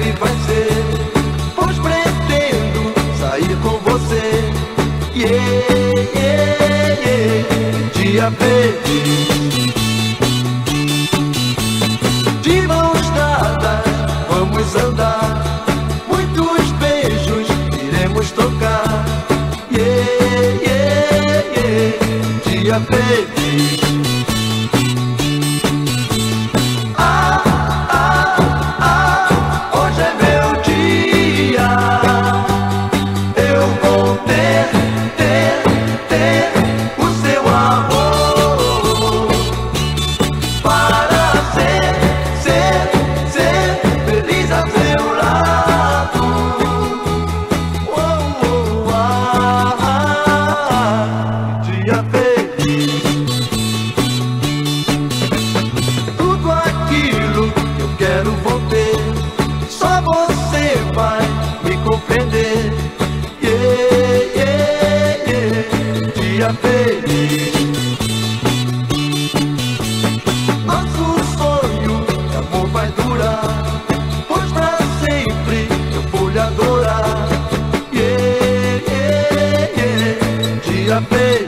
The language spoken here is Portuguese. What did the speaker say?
ele vai ser. Pois pretendo sair com você. Yeah, yeah, yeah. Dia verde. De mãos dadas, vamos andar. Muitos beijos iremos tocar. Yeah, yeah, yeah. Dia verde. Vai me compreender. Yeah, yeah, yeah. Dia feliz. Nosso sonho de amor vai durar. Pois pra sempre eu vou lhe adorar. Dia feliz.